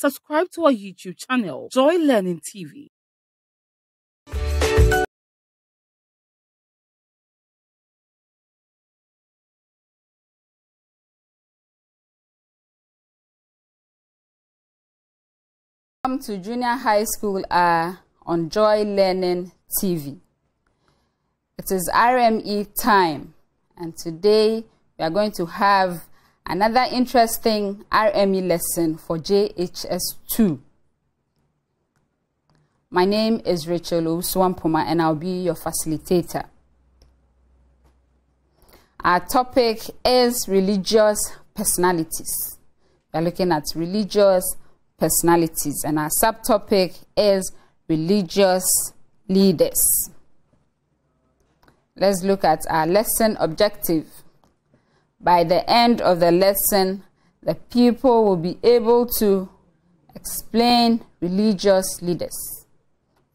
subscribe to our YouTube channel, Joy Learning TV. Welcome to junior high school uh, on Joy Learning TV. It is RME time, and today we are going to have another interesting RME lesson for JHS2. My name is Rachael Uswampoma, and I'll be your facilitator. Our topic is religious personalities. We are looking at religious personalities, and our subtopic is religious leaders. Let's look at our lesson objective. By the end of the lesson, the people will be able to explain religious leaders.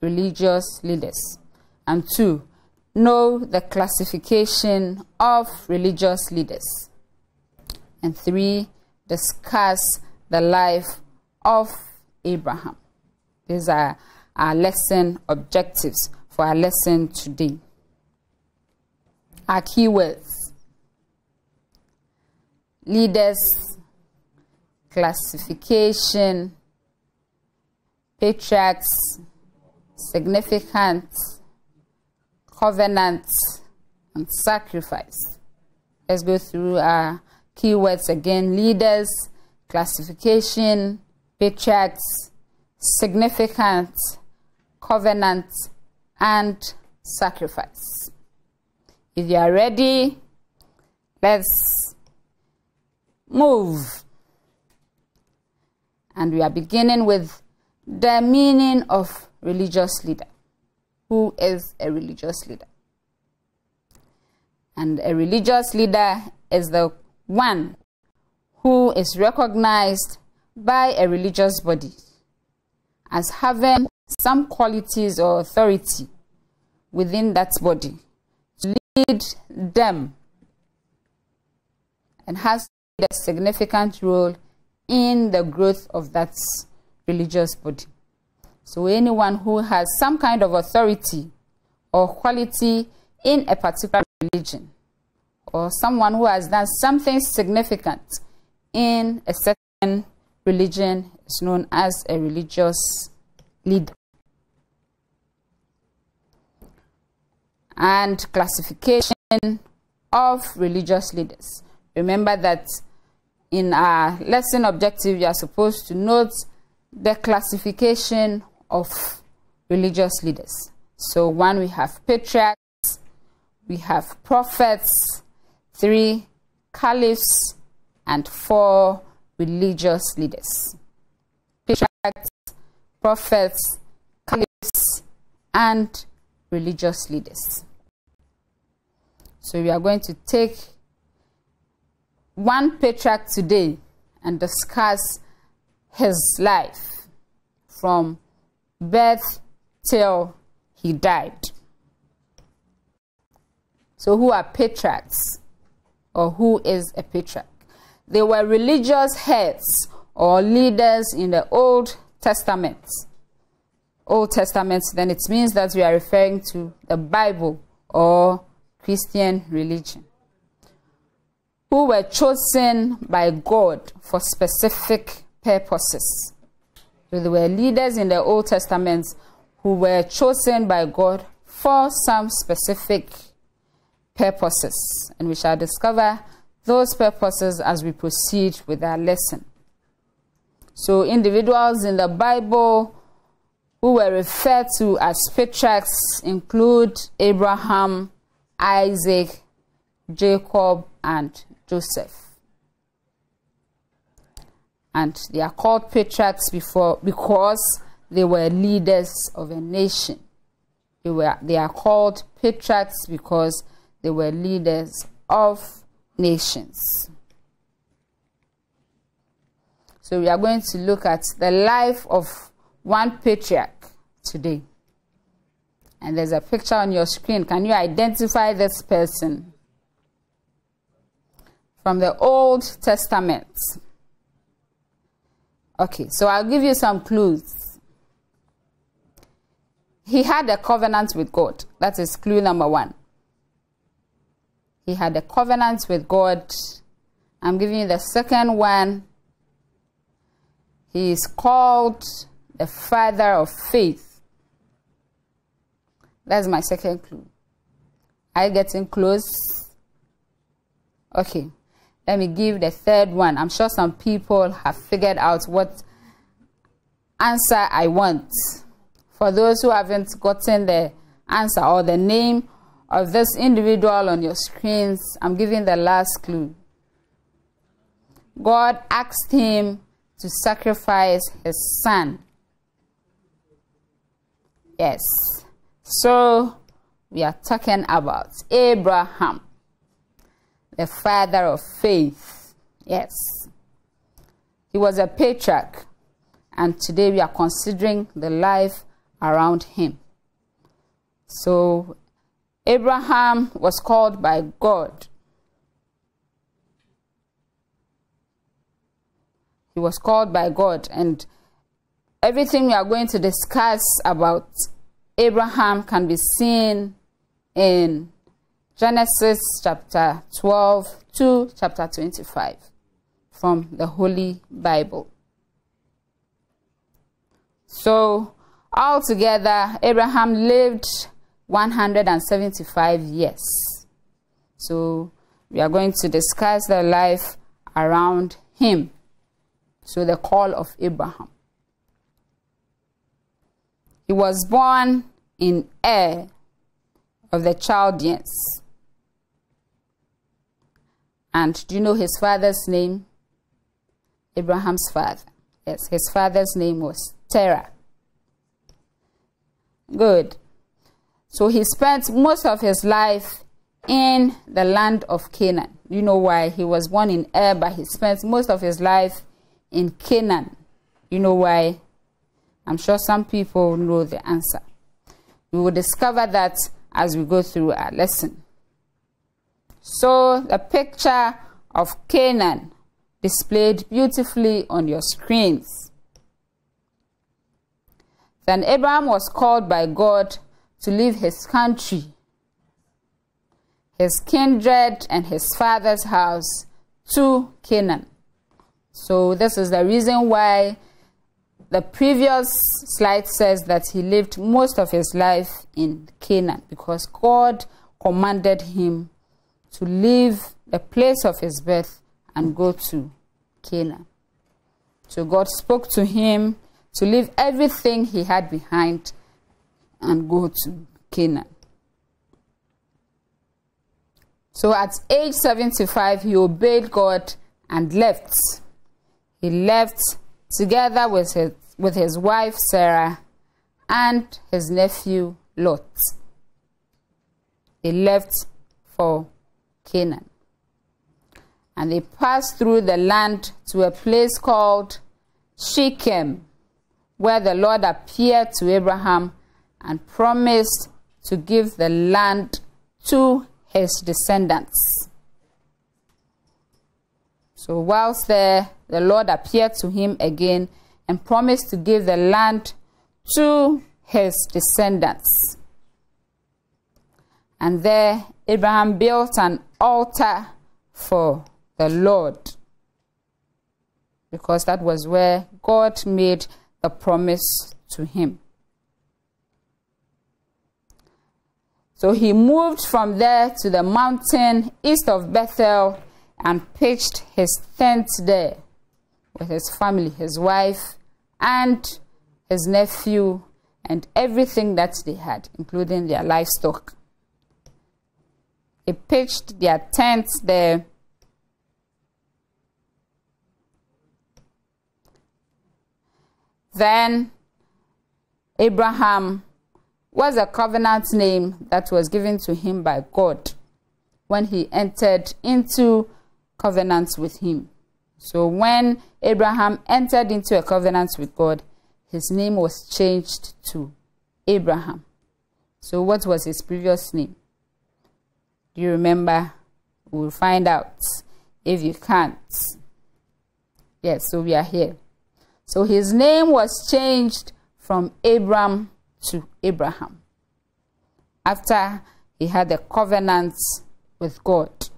Religious leaders. And two, know the classification of religious leaders. And three, discuss the life of Abraham. These are our lesson objectives for our lesson today. Our keywords leaders, classification, patriarchs, significant, covenant, and sacrifice. Let's go through our keywords again leaders, classification, patriarchs, significant, covenant, and sacrifice. If you are ready, let's move. And we are beginning with the meaning of religious leader. Who is a religious leader? And a religious leader is the one who is recognized by a religious body as having some qualities or authority within that body to lead them and has a significant role in the growth of that religious body. So anyone who has some kind of authority or quality in a particular religion or someone who has done something significant in a certain religion is known as a religious leader. And classification of religious leaders. Remember that in our lesson objective, you are supposed to note the classification of religious leaders. So, one, we have patriarchs, we have prophets, three, caliphs, and four, religious leaders. Patriarchs, prophets, caliphs, and religious leaders. So we are going to take one patriarch today and discuss his life from birth till he died. So, who are patriarchs? Or who is a patriarch? They were religious heads or leaders in the Old Testament. Old Testament, then it means that we are referring to the Bible or Christian religion, who were chosen by God for specific purposes. So were leaders in the Old Testament who were chosen by God for some specific purposes. And we shall discover those purposes as we proceed with our lesson. So, individuals in the Bible who were referred to as patriarchs include Abraham, Isaac, Jacob, and Joseph. And they are called patriarchs before, because they were leaders of a nation. They, were, they are called patriarchs because they were leaders of nations. So we are going to look at the life of one patriarch today. And there's a picture on your screen. Can you identify this person? From the Old Testament. Okay, so I'll give you some clues. He had a covenant with God. That is clue number one. He had a covenant with God. I'm giving you the second one. He is called the father of faith. That's my second clue. Are you getting close? Okay. Let me give the third one. I'm sure some people have figured out what answer I want. For those who haven't gotten the answer or the name of this individual on your screens, I'm giving the last clue. God asked him to sacrifice his son. Yes. So we are talking about Abraham the father of faith. Yes. He was a patriarch, and today we are considering the life around him. So, Abraham was called by God. He was called by God, and everything we are going to discuss about Abraham can be seen in Genesis chapter 12 to chapter 25 from the Holy Bible. So, altogether, Abraham lived 175 years. So, we are going to discuss the life around him. So, the call of Abraham. He was born in Ur of the Chaldeans and do you know his father's name? Abraham's father. Yes, his father's name was Terah. Good. So he spent most of his life in the land of Canaan. You know why? He was born in Ur, but he spent most of his life in Canaan. You know why? I'm sure some people know the answer. We will discover that as we go through our lesson. So the picture of Canaan displayed beautifully on your screens. Then Abraham was called by God to leave his country, his kindred, and his father's house to Canaan. So, this is the reason why the previous slide says that he lived most of his life in Canaan because God commanded him to leave the place of his birth and go to Canaan. So God spoke to him to leave everything he had behind and go to Canaan. So at age 75, he obeyed God and left. He left together with his, with his wife Sarah and his nephew Lot. He left for Canaan. And they passed through the land to a place called Shechem, where the Lord appeared to Abraham and promised to give the land to his descendants. So, whilst there, the Lord appeared to him again and promised to give the land to his descendants. And there Abraham built an altar for the Lord because that was where God made the promise to him. So he moved from there to the mountain east of Bethel and pitched his tent there with his family, his wife, and his nephew, and everything that they had, including their livestock. They pitched their tents there. Then Abraham was a covenant name that was given to him by God when he entered into covenants with him. So when Abraham entered into a covenant with God, his name was changed to Abraham. So what was his previous name? Do you remember? We'll find out if you can't. Yes, so we are here. So his name was changed from Abram to Abraham after he had a covenant with God.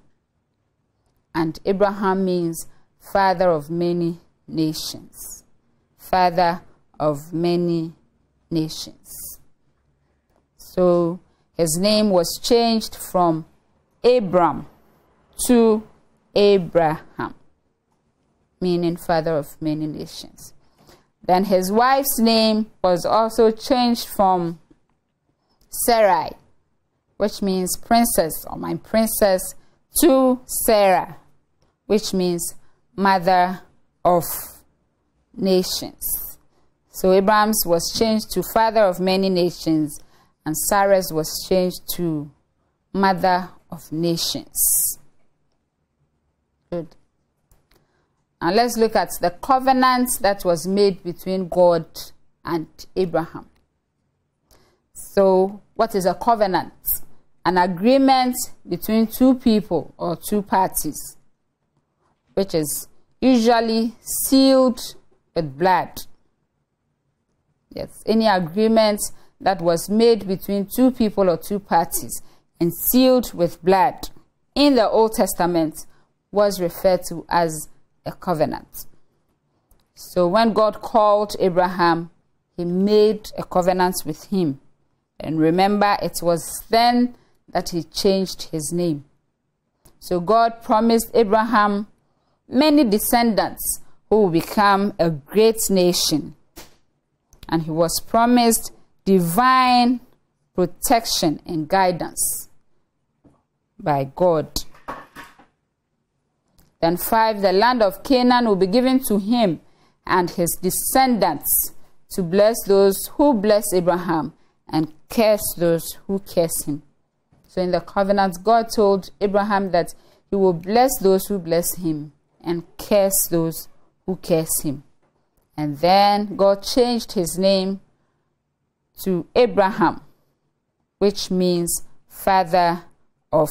And Abraham means father of many nations. Father of many nations. So his name was changed from Abram to Abraham, meaning father of many nations. Then his wife's name was also changed from Sarai, which means princess or my princess, to Sarah, which means mother of nations. So Abraham's was changed to father of many nations, and Sarah's was changed to mother of nations. Good. Now let's look at the covenant that was made between God and Abraham. So, what is a covenant? An agreement between two people or two parties, which is usually sealed with blood. Yes, any agreement that was made between two people or two parties and sealed with blood in the Old Testament was referred to as a covenant. So when God called Abraham, he made a covenant with him. And remember, it was then that he changed his name. So God promised Abraham many descendants who will become a great nation. And he was promised divine protection and guidance by God. Then, five, the land of Canaan will be given to him and his descendants to bless those who bless Abraham and curse those who curse him. So, in the covenant, God told Abraham that he will bless those who bless him and curse those who curse him. And then God changed his name to Abraham, which means father of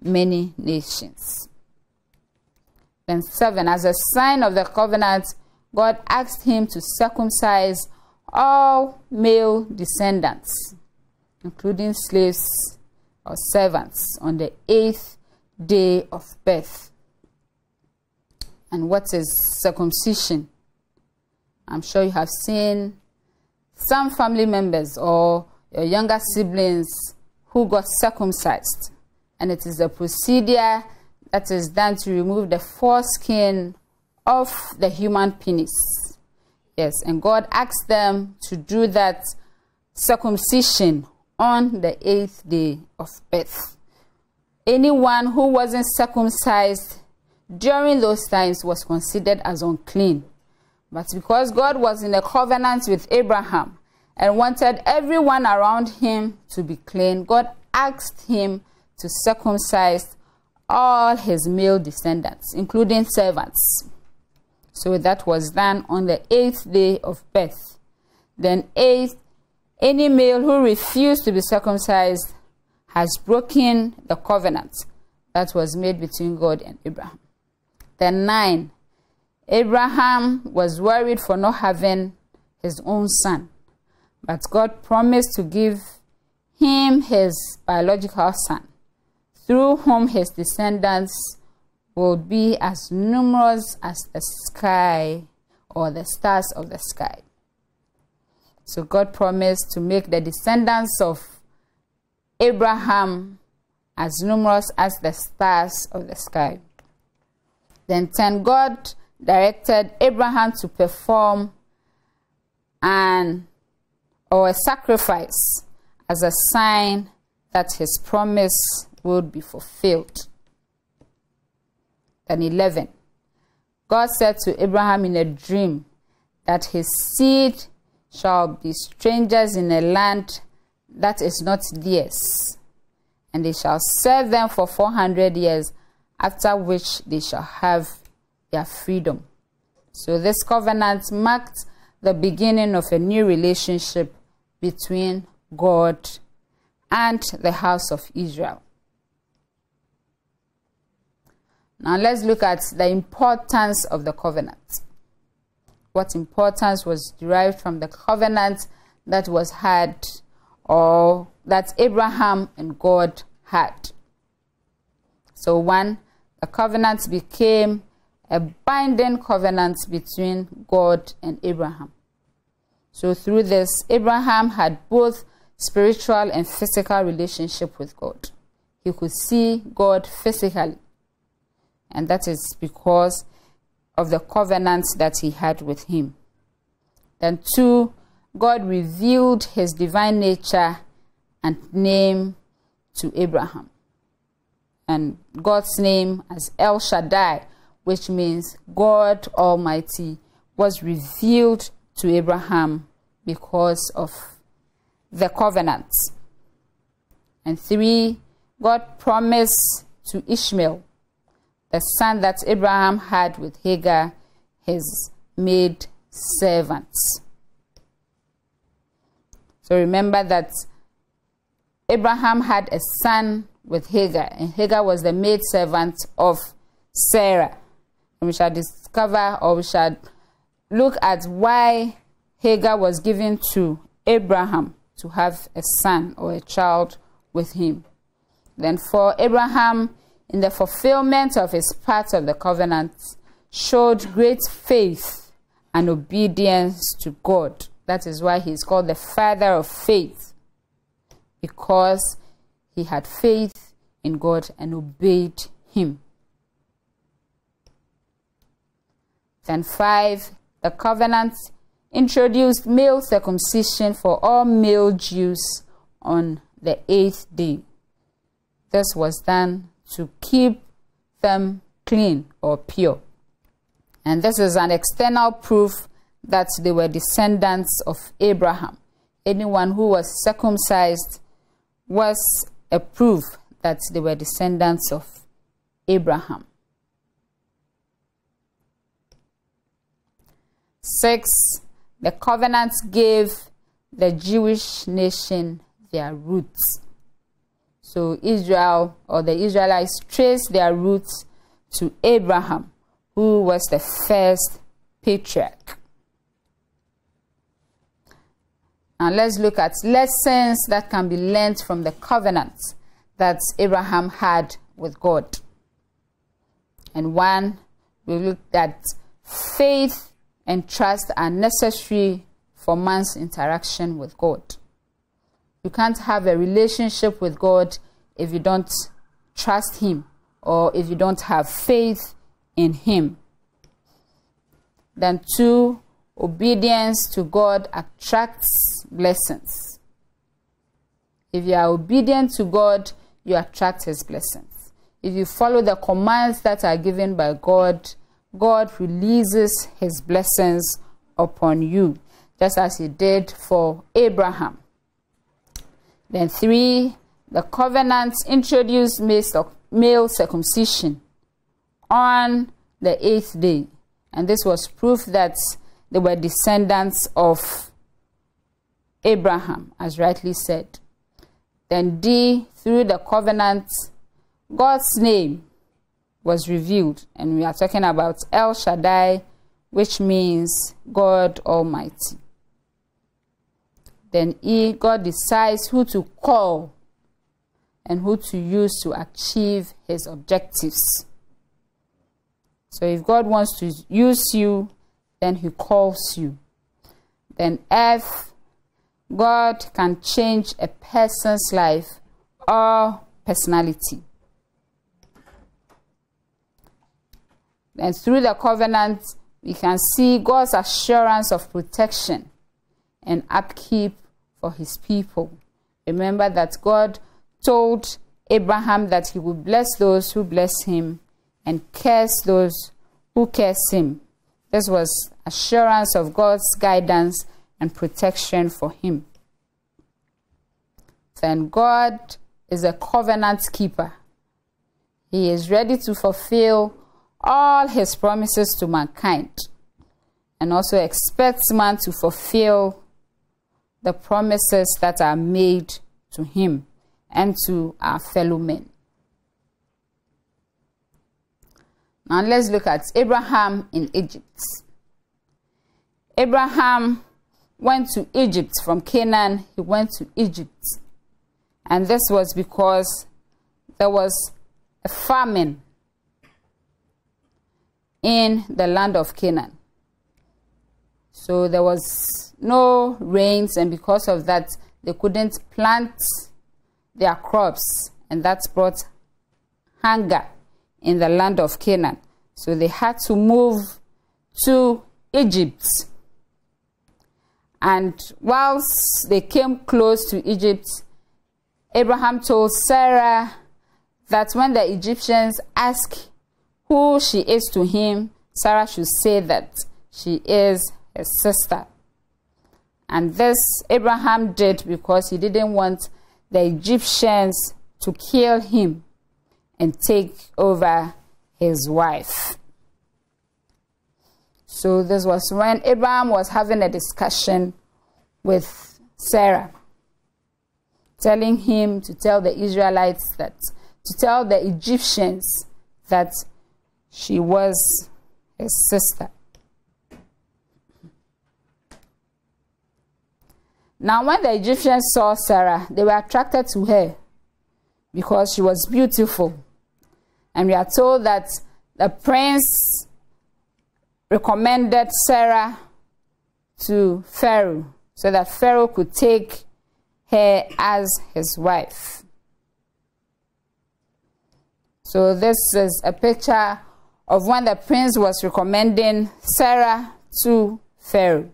many nations. Then, seven, as a sign of the covenant, God asked him to circumcise all male descendants, including slaves or servants, on the eighth day of birth. And what is circumcision? I'm sure you have seen some family members or your younger siblings who got circumcised. And it is a procedure that is done to remove the foreskin of the human penis. Yes, and God asked them to do that circumcision on the eighth day of birth. Anyone who wasn't circumcised during those times was considered as unclean. But because God was in a covenant with Abraham and wanted everyone around him to be clean, God asked him to circumcise all his male descendants, including servants. So that was done on the eighth day of birth. Then, eighth, any male who refused to be circumcised has broken the covenant that was made between God and Abraham. Then, nine, Abraham was worried for not having his own son, but God promised to give him his biological son through whom his descendants will be as numerous as the sky or the stars of the sky. So God promised to make the descendants of Abraham as numerous as the stars of the sky. Then 10 God directed Abraham to perform an or a sacrifice as a sign that his promise would be fulfilled. And 11. God said to Abraham in a dream that his seed shall be strangers in a land that is not theirs, and they shall serve them for 400 years, after which they shall have their freedom. So, this covenant marked the beginning of a new relationship between God and the house of Israel. Now let's look at the importance of the covenant. what importance was derived from the covenant that was had or that Abraham and God had. So, one, the covenant became a binding covenant between God and Abraham. So, through this, Abraham had both spiritual and physical relationship with God. He could see God physically. And that is because of the covenant that he had with him. Then, two, God revealed his divine nature and name to Abraham. And God's name as El Shaddai, which means God Almighty, was revealed to Abraham because of the covenant. And three, God promised to Ishmael the son that Abraham had with Hagar, his maid servants. So remember that Abraham had a son with Hagar, and Hagar was the maid servant of Sarah. And we shall discover or we shall look at why Hagar was given to Abraham to have a son or a child with him. Then for Abraham, in the fulfillment of his part of the covenant, showed great faith and obedience to God. That is why he is called the father of faith, because he had faith in God and obeyed him. Then, five, the covenant introduced male circumcision for all male Jews on the eighth day. This was done to keep them clean or pure. And this is an external proof that they were descendants of Abraham. Anyone who was circumcised was a proof that they were descendants of Abraham. Six, the covenant gave the Jewish nation their roots. So Israel or the Israelites traced their roots to Abraham, who was the first patriarch. Now let's look at lessons that can be learned from the covenant that Abraham had with God. And one, we look at faith and trust are necessary for man's interaction with God. You can't have a relationship with God if you don't trust Him or if you don't have faith in Him. Then, two, obedience to God attracts blessings. If you are obedient to God, you attract His blessings. If you follow the commands that are given by God, God releases His blessings upon you, just as He did for Abraham. Then, three, the covenants introduced male circumcision on the eighth day. And this was proof that they were descendants of Abraham, as rightly said. Then, D, through the covenant, God's name was revealed. And we are talking about El Shaddai, which means God Almighty. Then E, God decides who to call and who to use to achieve his objectives. So if God wants to use you, then he calls you. Then F, God can change a person's life or personality. And through the covenant, we can see God's assurance of protection and upkeep for his people. Remember that God told Abraham that he would bless those who bless him and curse those who curse him. This was assurance of God's guidance and protection for him. Then God is a covenant keeper. He is ready to fulfill all his promises to mankind and also expects man to fulfill the promises that are made to him and to our fellow men. Now let's look at Abraham in Egypt. Abraham went to Egypt from Canaan, he went to Egypt. And this was because there was a famine in the land of Canaan. So there was no rains, and because of that, they couldn't plant their crops, and that brought hunger in the land of Canaan. So they had to move to Egypt. And whilst they came close to Egypt, Abraham told Sarah that when the Egyptians ask who she is to him, Sarah should say that she is his sister. And this Abraham did because he didn't want the Egyptians to kill him and take over his wife. So this was when Abraham was having a discussion with Sarah, telling him to tell the Israelites that, to tell the Egyptians that she was his sister. Now, when the Egyptians saw Sarah, they were attracted to her because she was beautiful. And we are told that the prince recommended Sarah to Pharaoh so that Pharaoh could take her as his wife. So, this is a picture of when the prince was recommending Sarah to Pharaoh.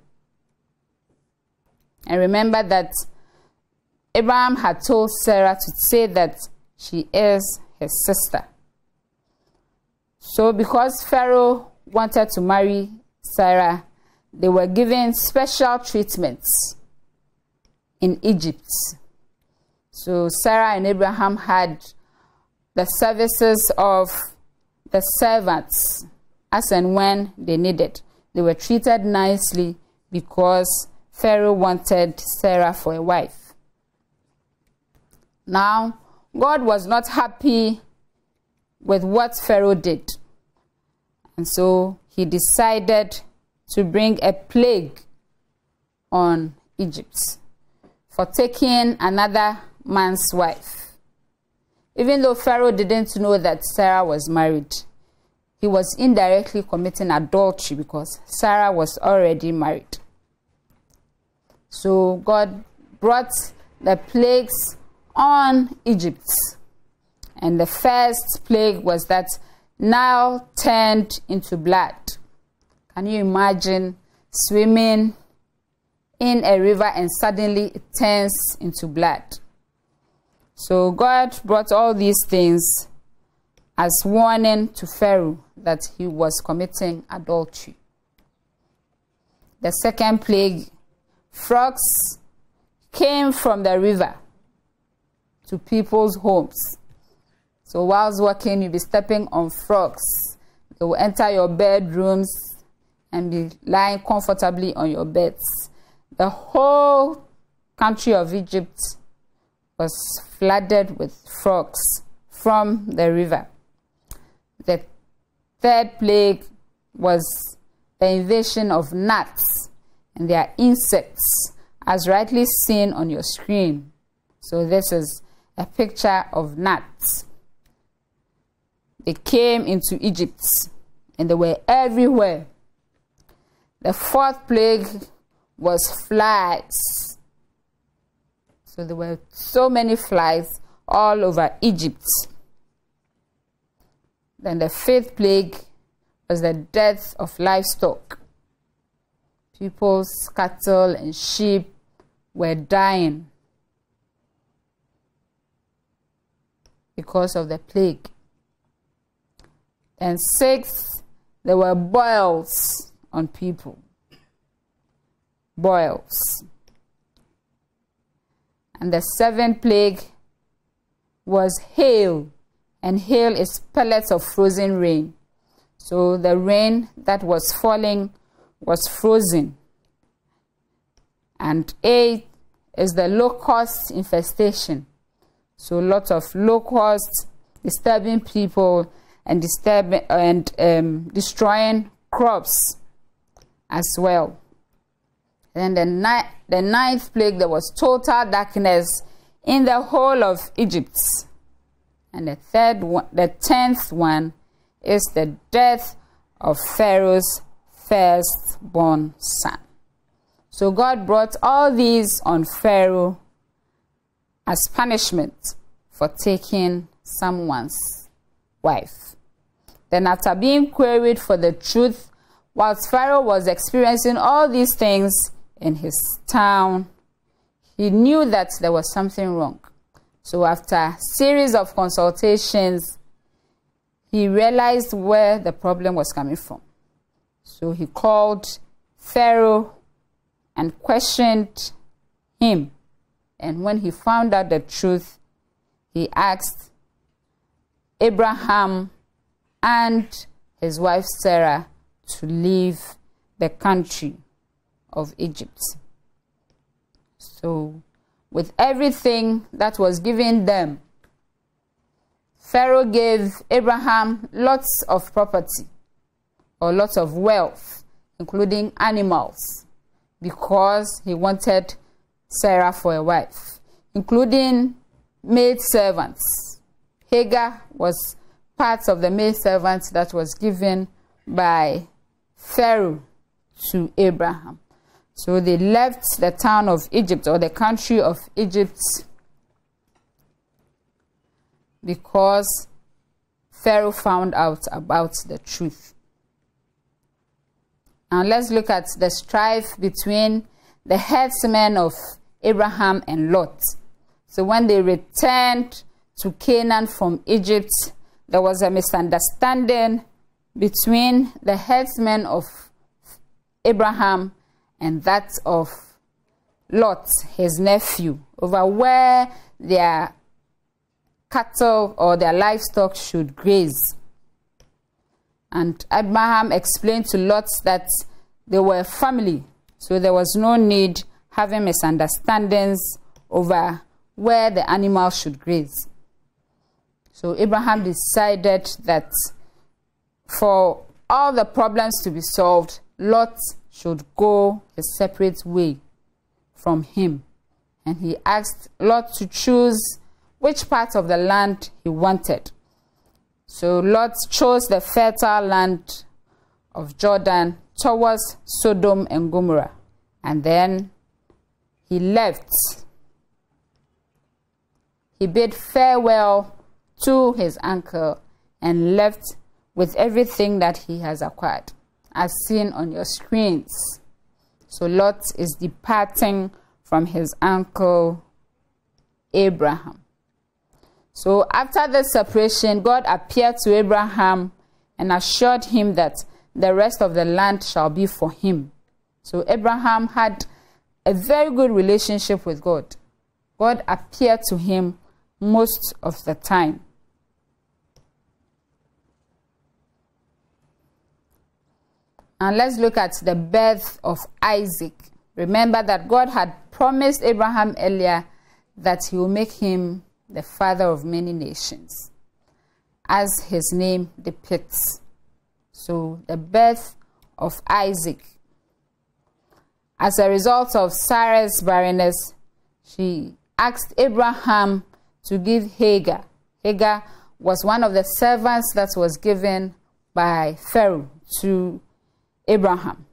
And remember that Abraham had told Sarah to say that she is his sister. So, because Pharaoh wanted to marry Sarah, they were given special treatments in Egypt. So, Sarah and Abraham had the services of the servants as and when they needed. They were treated nicely because Pharaoh wanted Sarah for a wife. Now, God was not happy with what Pharaoh did. And so he decided to bring a plague on Egypt for taking another man's wife. Even though Pharaoh didn't know that Sarah was married, he was indirectly committing adultery because Sarah was already married. So God brought the plagues on Egypt. And the first plague was that Nile turned into blood. Can you imagine swimming in a river and suddenly it turns into blood? So God brought all these things as warning to Pharaoh that he was committing adultery. The second plague Frogs came from the river to people's homes. So whilst walking, you'll be stepping on frogs. They will enter your bedrooms and be lying comfortably on your beds. The whole country of Egypt was flooded with frogs from the river. The third plague was the invasion of gnats and they are insects as rightly seen on your screen. So this is a picture of gnats. They came into Egypt and they were everywhere. The fourth plague was flies. So there were so many flies all over Egypt. Then the fifth plague was the death of livestock people's cattle and sheep were dying because of the plague. And sixth, there were boils on people. Boils. And the seventh plague was hail, and hail is pellets of frozen rain. So the rain that was falling was frozen. And eight is the locust infestation. So lots of locusts disturbing people and disturbing and um, destroying crops as well. then the, ni- the ninth plague, there was total darkness in the whole of Egypt. And the third one, the tenth one is the death of Pharaoh's firstborn son. So God brought all these on Pharaoh as punishment for taking someone's wife. Then, after being queried for the truth, whilst Pharaoh was experiencing all these things in his town, he knew that there was something wrong. So, after a series of consultations, he realized where the problem was coming from. So, he called Pharaoh and questioned him. And when he found out the truth, he asked Abraham and his wife Sarah to leave the country of Egypt. So, with everything that was given them, Pharaoh gave Abraham lots of property or lots of wealth, including animals, because he wanted Sarah for a wife, including maid servants. Hagar was part of the maid servants that was given by Pharaoh to Abraham. So they left the town of Egypt or the country of Egypt because Pharaoh found out about the truth. Now let's look at the strife between the headsmen of Abraham and Lot. So when they returned to Canaan from Egypt, there was a misunderstanding between the headsmen of Abraham and that of Lot, his nephew, over where their cattle or their livestock should graze. And Abraham explained to Lot that they were family, so there was no need having misunderstandings over where the animal should graze. So Abraham decided that for all the problems to be solved, Lot should go a separate way from him. And he asked Lot to choose which part of the land he wanted. So Lot chose the fertile land of Jordan towards Sodom and Gomorrah. And then he left. He bid farewell to his uncle and left with everything that he has acquired, as seen on your screens. So Lot is departing from his uncle Abraham. So after the separation, God appeared to Abraham and assured him that the rest of the land shall be for him. So Abraham had a very good relationship with God. God appeared to him most of the time. And let's look at the birth of Isaac. Remember that God had promised Abraham earlier that he will make him the father of many nations, as his name depicts. So, the birth of Isaac. As a result of Sarah's barrenness, she asked Abraham to give Hagar. Hagar was one of the servants that was given by Pharaoh to Abraham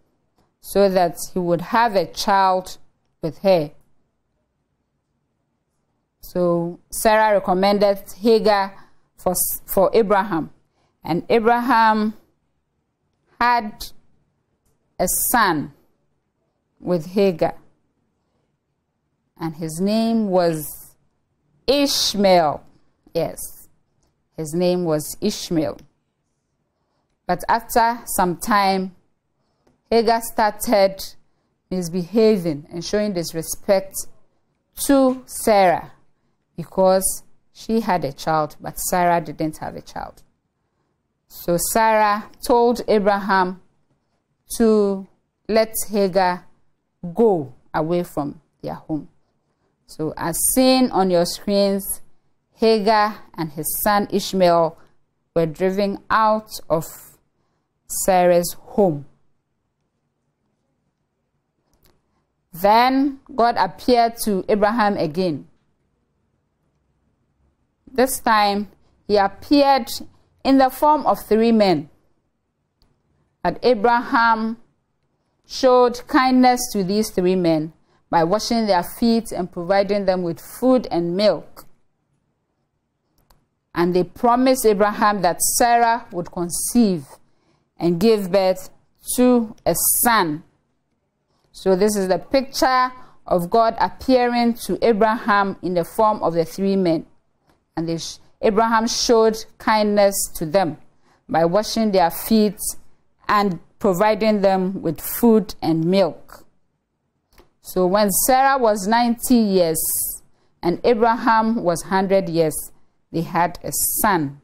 so that he would have a child with her. So Sarah recommended Hagar for, for Abraham, and Abraham had a son with Hagar, and his name was Ishmael. Yes, his name was Ishmael. But after some time, Hagar started misbehaving and showing disrespect to Sarah because she had a child, but Sarah didn't have a child. So Sarah told Abraham to let Hagar go away from their home. So, as seen on your screens, Hagar and his son Ishmael were driven out of Sarah's home. Then God appeared to Abraham again. This time, he appeared in the form of three men. And Abraham showed kindness to these three men by washing their feet and providing them with food and milk. And they promised Abraham that Sarah would conceive and give birth to a son. So, this is the picture of God appearing to Abraham in the form of the three men. And they, Abraham showed kindness to them by washing their feet and providing them with food and milk. So when Sarah was 90 years and Abraham was 100 years, they had a son.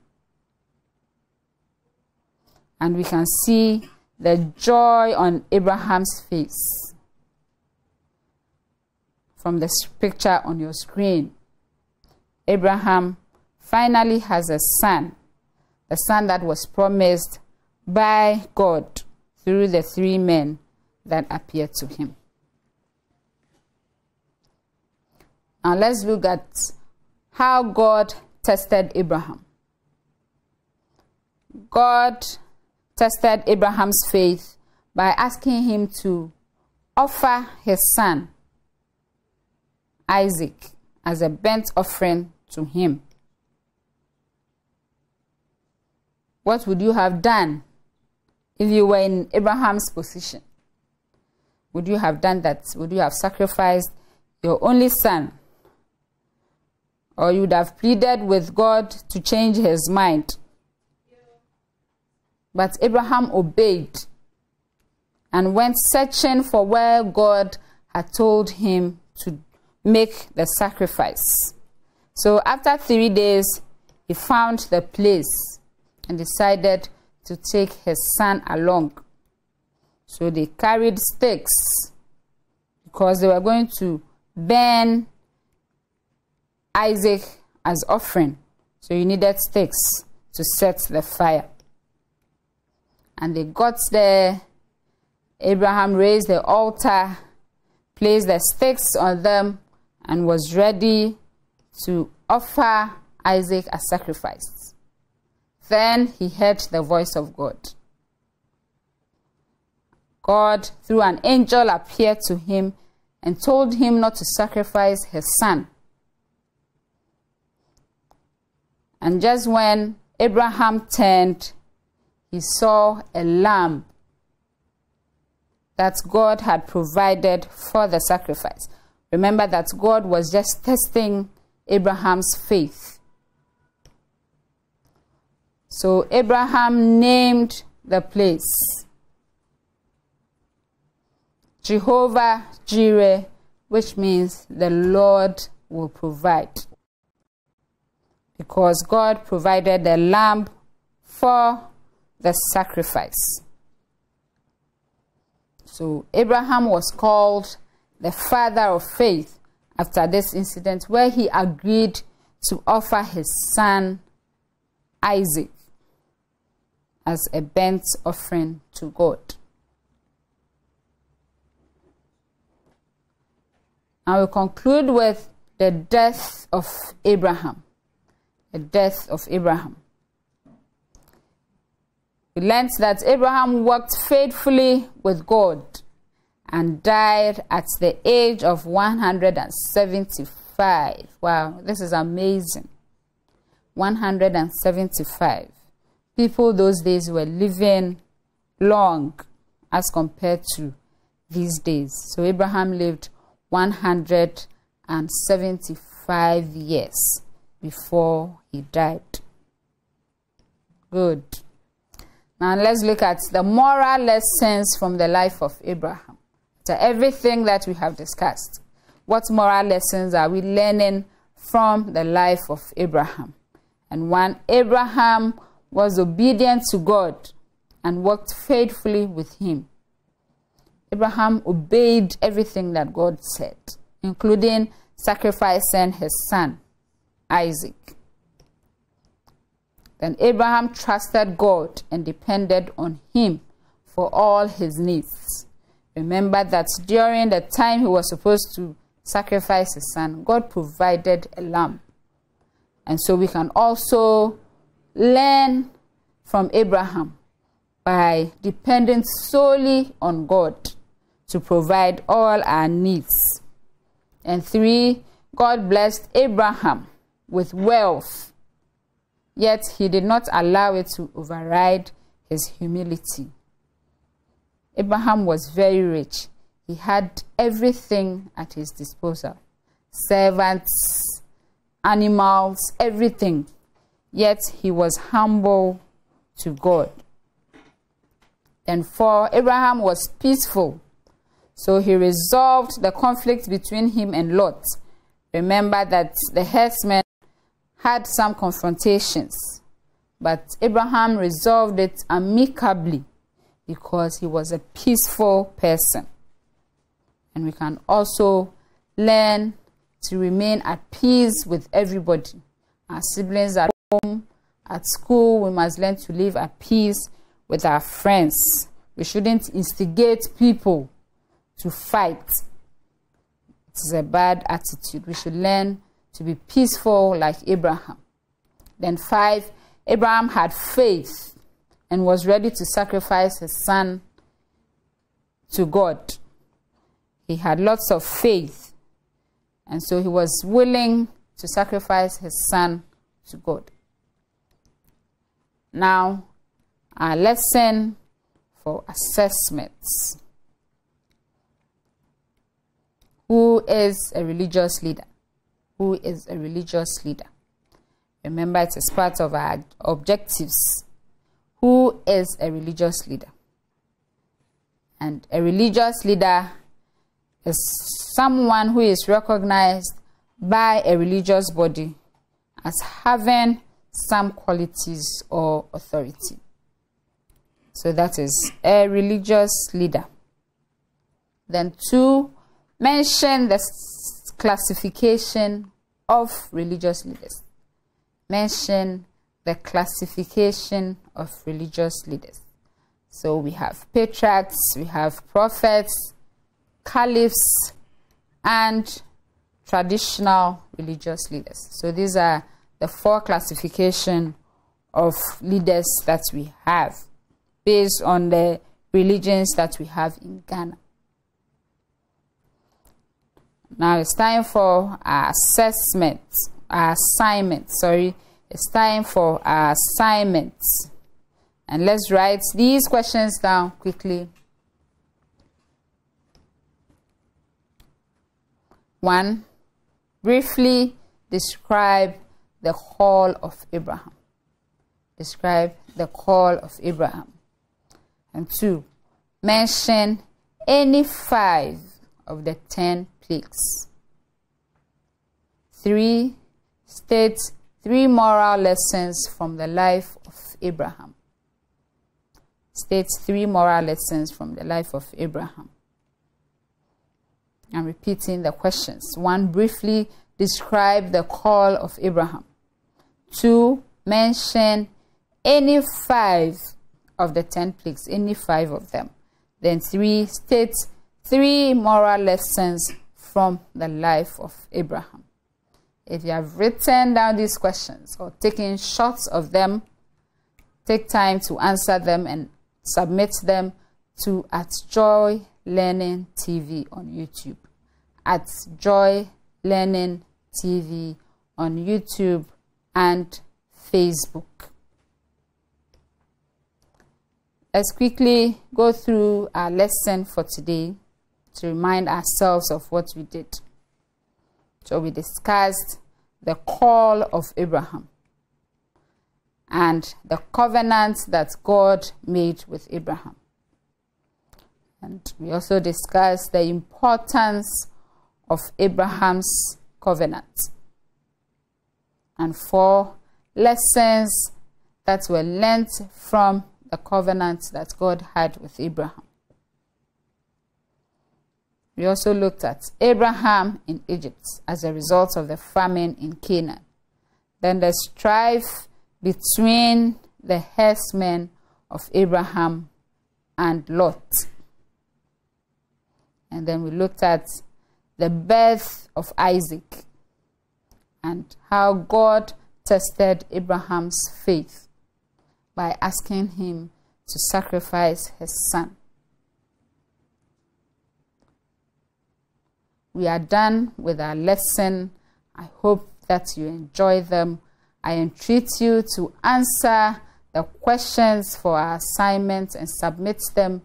And we can see the joy on Abraham's face from this picture on your screen. Abraham finally has a son, the son that was promised by God through the three men that appeared to him. Now let's look at how God tested Abraham. God tested Abraham's faith by asking him to offer his son, Isaac, as a burnt offering to him. What would you have done if you were in Abraham's position, would you have done that? Would you have sacrificed your only son? Or you would have pleaded with God to change his mind? But Abraham obeyed and went searching for where God had told him to make the sacrifice. So after three days, he found the place and decided to take his son along. So they carried sticks because they were going to burn Isaac as offering. So you needed sticks to set the fire. And they got there. Abraham raised the altar, placed the sticks on them, and was ready to offer Isaac a sacrifice. Then he heard the voice of God. God, through an angel, appeared to him and told him not to sacrifice his son. And just when Abraham turned, he saw a lamb that God had provided for the sacrifice. Remember that God was just testing Abraham's faith. So Abraham named the place Jehovah Jireh, which means the Lord will provide. Because God provided the lamb for the sacrifice. So Abraham was called the father of faith after this incident where he agreed to offer his son Isaac as a burnt offering to God. I will conclude with the death of Abraham. The death of Abraham. We learned that Abraham worked faithfully with God and died at the age of 175. Wow, this is amazing. 175 people those days were living long as compared to these days. So Abraham lived 175 years before he died. Good. Now let's look at the moral lessons from the life of Abraham. To everything that we have discussed, what moral lessons are we learning from the life of Abraham? And one, Abraham was obedient to God and worked faithfully with him. Abraham obeyed everything that God said, including sacrificing his son, Isaac. Then Abraham trusted God and depended on him for all his needs. Remember that during the time he was supposed to sacrifice his son, God provided a lamb. And so we can also learn from Abraham by depending solely on God to provide all our needs. And three, God blessed Abraham with wealth, yet he did not allow it to override his humility. Abraham was very rich. He had everything at his disposal servants, animals, everything. Yet he was humble to God. And for Abraham was peaceful. So he resolved the conflict between him and Lot. Remember that the herdsmen had some confrontations, but Abraham resolved it amicably because he was a peaceful person. And we can also learn to remain at peace with everybody. Our siblings at home, at school, we must learn to live at peace with our friends. We shouldn't instigate people to fight. It's a bad attitude. We should learn to be peaceful like Abraham. Then, five, Abraham had faith and was ready to sacrifice his son to God. He had lots of faith, and so he was willing to sacrifice his son to God. Now, our lesson for assessments. Who is a religious leader? Who is a religious leader? Remember, it is part of our objectives who is a religious leader. And a religious leader is someone who is recognized by a religious body as having some qualities or authority. So that is a religious leader. Then, two, mention the classification of religious leaders. Mention the classification of religious leaders. So we have patriarchs, we have prophets, caliphs, and traditional religious leaders. So these are the four classification of leaders that we have based on the religions that we have in Ghana. Now it's time for our assessment, our assignment, sorry, it's time for our assignments. And let's write these questions down quickly. One, briefly describe the call of Abraham. Describe the call of Abraham. And two, mention any five of the ten plagues. Three, state Three moral lessons from the life of Abraham. States three moral lessons from the life of Abraham. I'm repeating the questions. One, briefly describe the call of Abraham. Two, mention any five of the ten plagues, any five of them. Then three, state three moral lessons from the life of Abraham. If you have written down these questions or taken shots of them, take time to answer them and submit them to at Joy Learning TV on YouTube. At Joy Learning TV on YouTube and Facebook. Let's quickly go through our lesson for today to remind ourselves of what we did. So we discussed the call of Abraham and the covenant that God made with Abraham. And we also discussed the importance of Abraham's covenant and four lessons that were learnt from the covenant that God had with Abraham. We also looked at Abraham in Egypt as a result of the famine in Canaan. Then the strife between the herdsmen of Abraham and Lot. And then we looked at the birth of Isaac and how God tested Abraham's faith by asking him to sacrifice his son. We are done with our lesson. I hope that you enjoy them. I entreat you to answer the questions for our assignments and submit them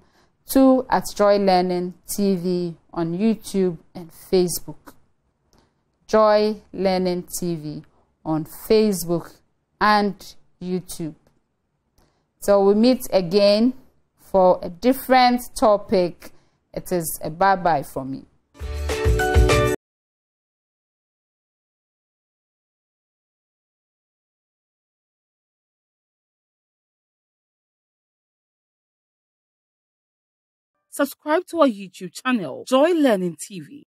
to at Joy Learning TV on YouTube and Facebook. Joy Learning TV on Facebook and YouTube. So we meet again for a different topic. It is a bye bye for me. Subscribe to our YouTube channel, Joy Learning TV.